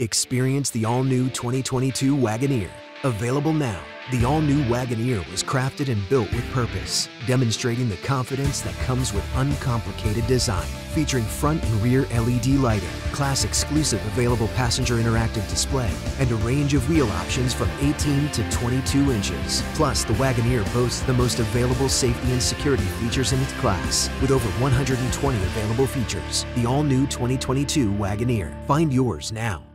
Experience the all-new 2022 Wagoneer. Available now. The all-new Wagoneer was crafted and built with purpose, demonstrating the confidence that comes with uncomplicated design. Featuring front and rear LED lighting, class exclusive available passenger interactive display, and a range of wheel options from 18 to 22 inches. Plus, the Wagoneer boasts the most available safety and security features in its class, with over 120 available features. The all-new 2022 Wagoneer. Find yours now.